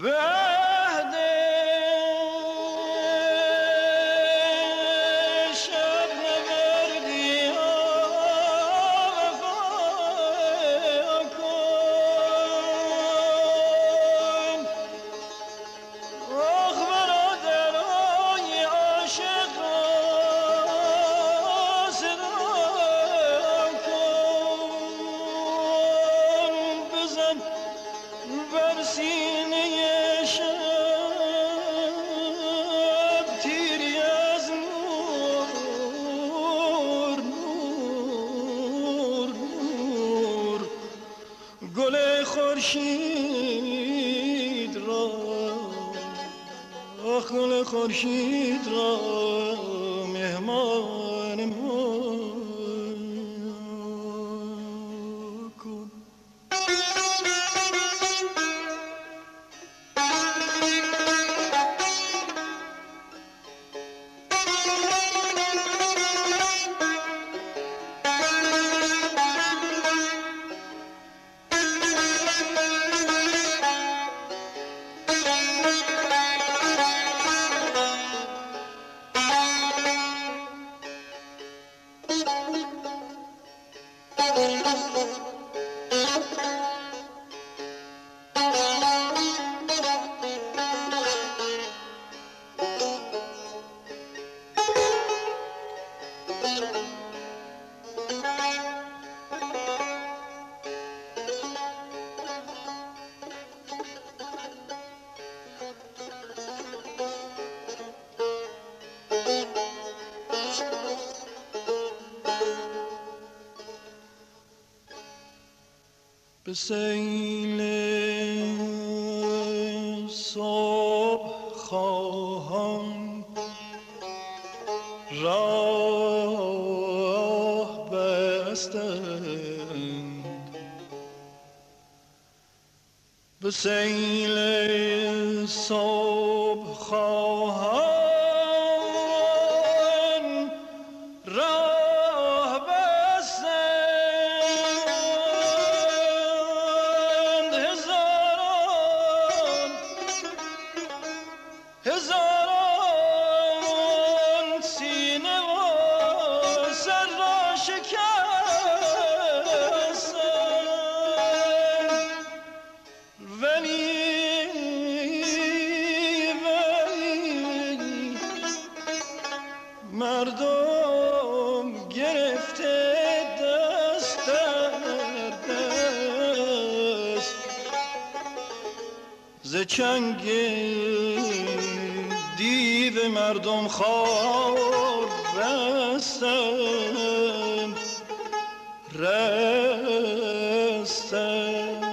The خورشید را آخ گل خورشید را مهمان Zijn opgehangen, rauw bestend. We zijn opgehangen. ز چنگ دیو مردم خوار رستم رستم